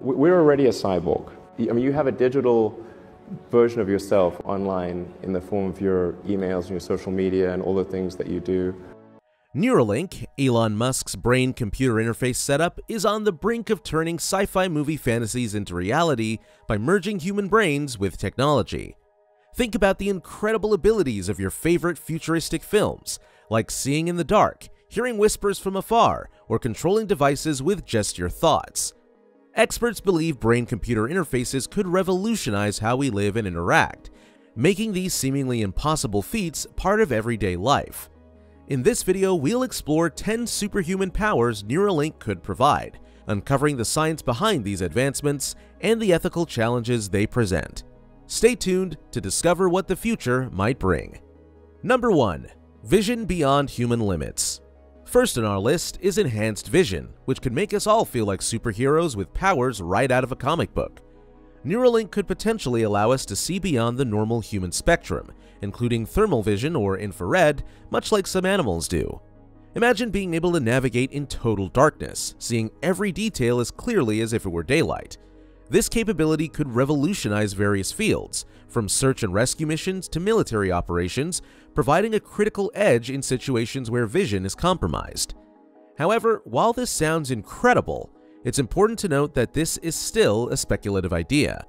We're already a cyborg. I mean, you have a digital version of yourself online in the form of your emails and your social media and all the things that you do. Neuralink, Elon Musk's brain computer interface setup, is on the brink of turning sci fi movie fantasies into reality by merging human brains with technology. Think about the incredible abilities of your favorite futuristic films, like seeing in the dark, hearing whispers from afar, or controlling devices with just your thoughts. Experts believe brain computer interfaces could revolutionize how we live and interact, making these seemingly impossible feats part of everyday life. In this video, we'll explore 10 superhuman powers Neuralink could provide, uncovering the science behind these advancements and the ethical challenges they present. Stay tuned to discover what the future might bring. Number 1. Vision Beyond Human Limits First on our list is Enhanced Vision, which could make us all feel like superheroes with powers right out of a comic book. Neuralink could potentially allow us to see beyond the normal human spectrum, including thermal vision or infrared, much like some animals do. Imagine being able to navigate in total darkness, seeing every detail as clearly as if it were daylight. This capability could revolutionize various fields, from search and rescue missions to military operations, providing a critical edge in situations where vision is compromised. However, while this sounds incredible, it's important to note that this is still a speculative idea.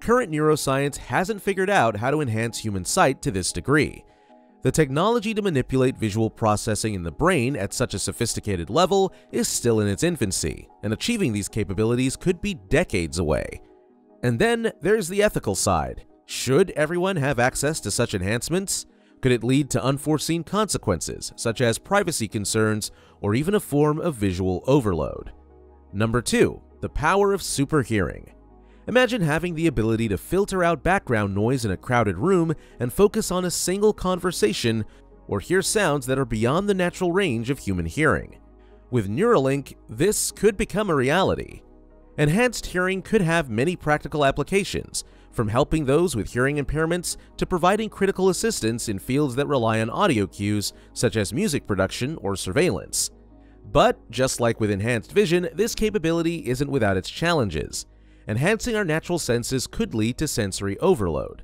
Current neuroscience hasn't figured out how to enhance human sight to this degree, the technology to manipulate visual processing in the brain at such a sophisticated level is still in its infancy, and achieving these capabilities could be decades away. And then there's the ethical side. Should everyone have access to such enhancements? Could it lead to unforeseen consequences, such as privacy concerns or even a form of visual overload? Number 2. The power of super hearing. Imagine having the ability to filter out background noise in a crowded room and focus on a single conversation or hear sounds that are beyond the natural range of human hearing. With Neuralink, this could become a reality. Enhanced hearing could have many practical applications, from helping those with hearing impairments to providing critical assistance in fields that rely on audio cues such as music production or surveillance. But, just like with enhanced vision, this capability isn't without its challenges enhancing our natural senses could lead to sensory overload.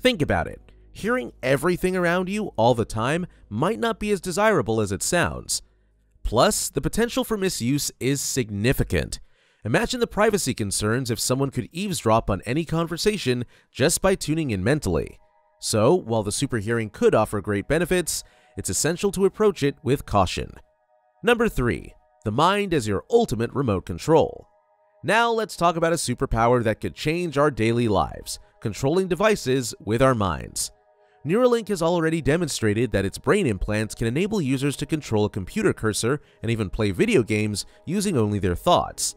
Think about it. Hearing everything around you all the time might not be as desirable as it sounds. Plus, the potential for misuse is significant. Imagine the privacy concerns if someone could eavesdrop on any conversation just by tuning in mentally. So, while the super hearing could offer great benefits, it's essential to approach it with caution. Number 3. The mind as your ultimate remote control. Now let's talk about a superpower that could change our daily lives, controlling devices with our minds. Neuralink has already demonstrated that its brain implants can enable users to control a computer cursor and even play video games using only their thoughts.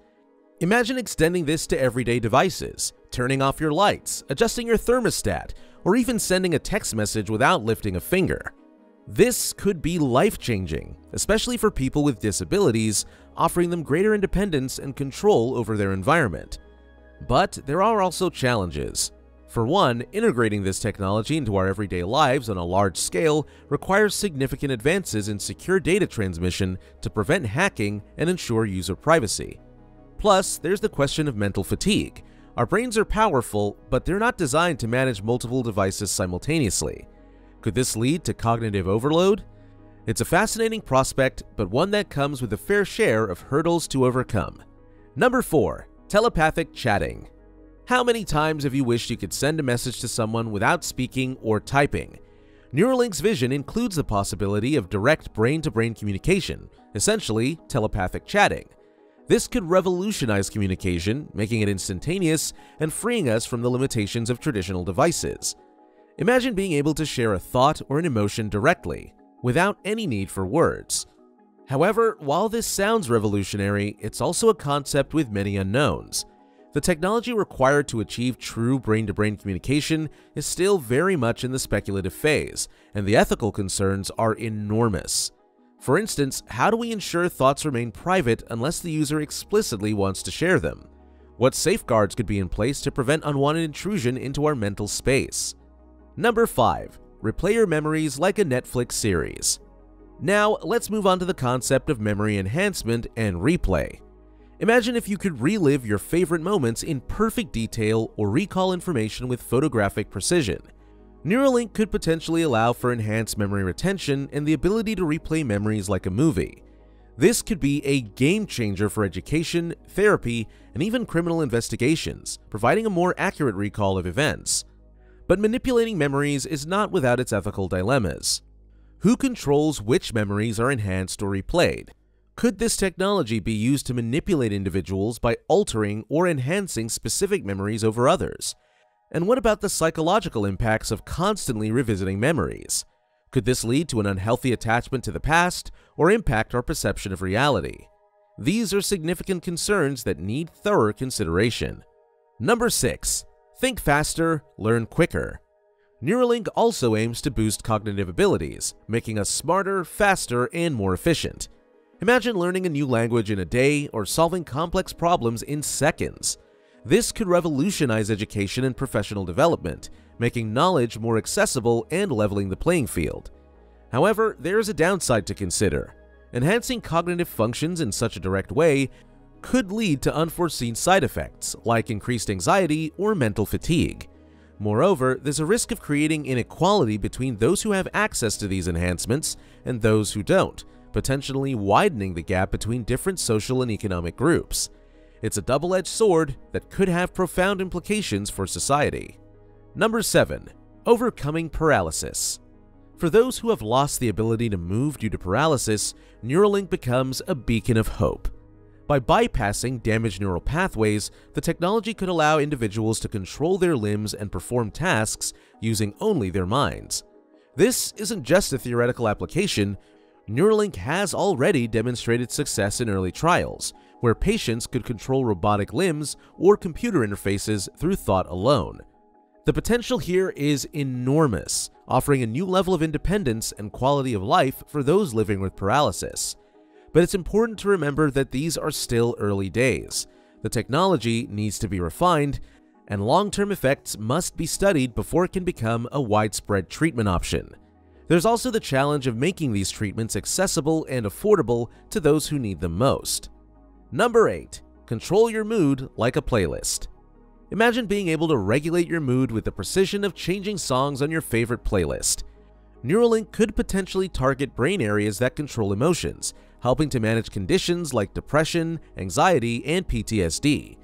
Imagine extending this to everyday devices, turning off your lights, adjusting your thermostat, or even sending a text message without lifting a finger. This could be life-changing, especially for people with disabilities, offering them greater independence and control over their environment. But there are also challenges. For one, integrating this technology into our everyday lives on a large scale requires significant advances in secure data transmission to prevent hacking and ensure user privacy. Plus, there's the question of mental fatigue. Our brains are powerful, but they're not designed to manage multiple devices simultaneously. Could this lead to cognitive overload? It's a fascinating prospect, but one that comes with a fair share of hurdles to overcome. Number 4. Telepathic Chatting How many times have you wished you could send a message to someone without speaking or typing? Neuralink's vision includes the possibility of direct brain-to-brain -brain communication, essentially telepathic chatting. This could revolutionize communication, making it instantaneous and freeing us from the limitations of traditional devices. Imagine being able to share a thought or an emotion directly, without any need for words. However, while this sounds revolutionary, it's also a concept with many unknowns. The technology required to achieve true brain-to-brain -brain communication is still very much in the speculative phase, and the ethical concerns are enormous. For instance, how do we ensure thoughts remain private unless the user explicitly wants to share them? What safeguards could be in place to prevent unwanted intrusion into our mental space? Number 5. Replay your memories like a Netflix series. Now, let's move on to the concept of memory enhancement and replay. Imagine if you could relive your favorite moments in perfect detail or recall information with photographic precision. Neuralink could potentially allow for enhanced memory retention and the ability to replay memories like a movie. This could be a game changer for education, therapy, and even criminal investigations, providing a more accurate recall of events. But manipulating memories is not without its ethical dilemmas. Who controls which memories are enhanced or replayed? Could this technology be used to manipulate individuals by altering or enhancing specific memories over others? And what about the psychological impacts of constantly revisiting memories? Could this lead to an unhealthy attachment to the past or impact our perception of reality? These are significant concerns that need thorough consideration. Number 6. Think faster, learn quicker. Neuralink also aims to boost cognitive abilities, making us smarter, faster, and more efficient. Imagine learning a new language in a day or solving complex problems in seconds. This could revolutionize education and professional development, making knowledge more accessible and leveling the playing field. However, there is a downside to consider. Enhancing cognitive functions in such a direct way could lead to unforeseen side effects, like increased anxiety or mental fatigue. Moreover, there's a risk of creating inequality between those who have access to these enhancements and those who don't, potentially widening the gap between different social and economic groups. It's a double-edged sword that could have profound implications for society. Number 7. Overcoming Paralysis For those who have lost the ability to move due to paralysis, Neuralink becomes a beacon of hope. By bypassing damaged neural pathways, the technology could allow individuals to control their limbs and perform tasks using only their minds. This isn't just a theoretical application, Neuralink has already demonstrated success in early trials, where patients could control robotic limbs or computer interfaces through thought alone. The potential here is enormous, offering a new level of independence and quality of life for those living with paralysis. But it's important to remember that these are still early days. The technology needs to be refined, and long-term effects must be studied before it can become a widespread treatment option. There's also the challenge of making these treatments accessible and affordable to those who need them most. Number 8. Control your mood like a playlist. Imagine being able to regulate your mood with the precision of changing songs on your favorite playlist. Neuralink could potentially target brain areas that control emotions, helping to manage conditions like depression, anxiety, and PTSD.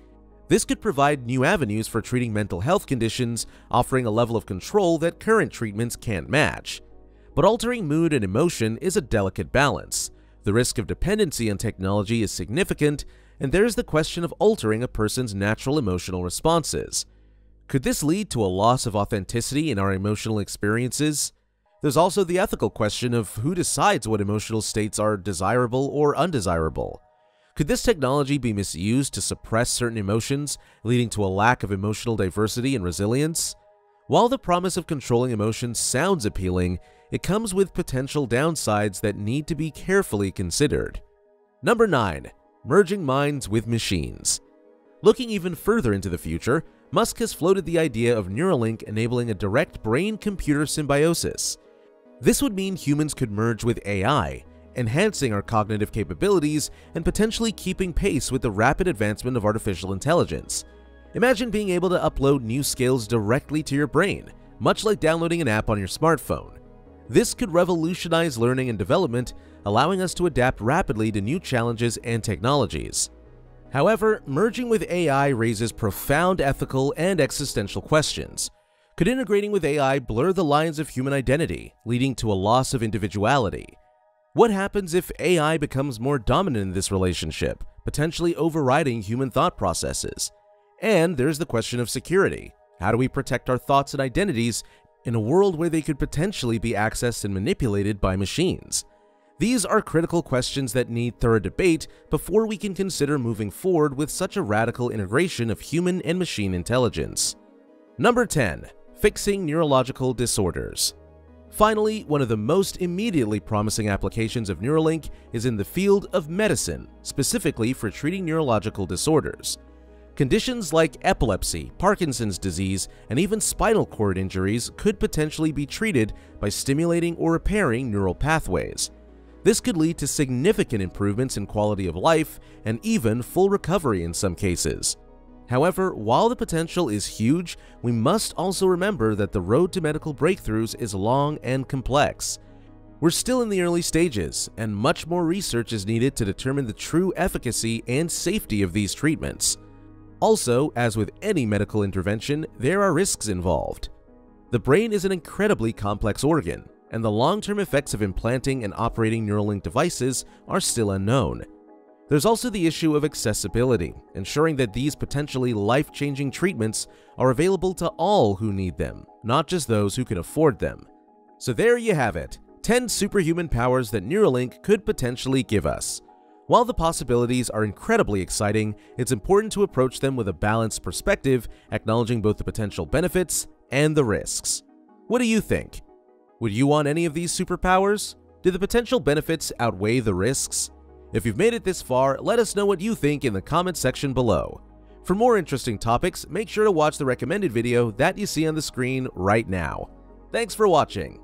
This could provide new avenues for treating mental health conditions, offering a level of control that current treatments can't match. But altering mood and emotion is a delicate balance. The risk of dependency on technology is significant, and there's the question of altering a person's natural emotional responses. Could this lead to a loss of authenticity in our emotional experiences? There's also the ethical question of who decides what emotional states are desirable or undesirable. Could this technology be misused to suppress certain emotions, leading to a lack of emotional diversity and resilience? While the promise of controlling emotions sounds appealing, it comes with potential downsides that need to be carefully considered. Number 9. Merging minds with machines. Looking even further into the future, Musk has floated the idea of Neuralink enabling a direct brain-computer symbiosis. This would mean humans could merge with AI, enhancing our cognitive capabilities and potentially keeping pace with the rapid advancement of artificial intelligence. Imagine being able to upload new skills directly to your brain, much like downloading an app on your smartphone. This could revolutionize learning and development, allowing us to adapt rapidly to new challenges and technologies. However, merging with AI raises profound ethical and existential questions. Could integrating with AI blur the lines of human identity, leading to a loss of individuality? What happens if AI becomes more dominant in this relationship, potentially overriding human thought processes? And there's the question of security. How do we protect our thoughts and identities in a world where they could potentially be accessed and manipulated by machines? These are critical questions that need thorough debate before we can consider moving forward with such a radical integration of human and machine intelligence. Number 10. Fixing Neurological Disorders Finally, one of the most immediately promising applications of Neuralink is in the field of medicine, specifically for treating neurological disorders. Conditions like epilepsy, Parkinson's disease, and even spinal cord injuries could potentially be treated by stimulating or repairing neural pathways. This could lead to significant improvements in quality of life and even full recovery in some cases. However, while the potential is huge, we must also remember that the road to medical breakthroughs is long and complex. We're still in the early stages, and much more research is needed to determine the true efficacy and safety of these treatments. Also, as with any medical intervention, there are risks involved. The brain is an incredibly complex organ, and the long-term effects of implanting and operating Neuralink devices are still unknown. There's also the issue of accessibility, ensuring that these potentially life-changing treatments are available to all who need them, not just those who can afford them. So there you have it, 10 superhuman powers that Neuralink could potentially give us. While the possibilities are incredibly exciting, it's important to approach them with a balanced perspective, acknowledging both the potential benefits and the risks. What do you think? Would you want any of these superpowers? Do the potential benefits outweigh the risks? If you've made it this far, let us know what you think in the comment section below. For more interesting topics, make sure to watch the recommended video that you see on the screen right now. Thanks for watching.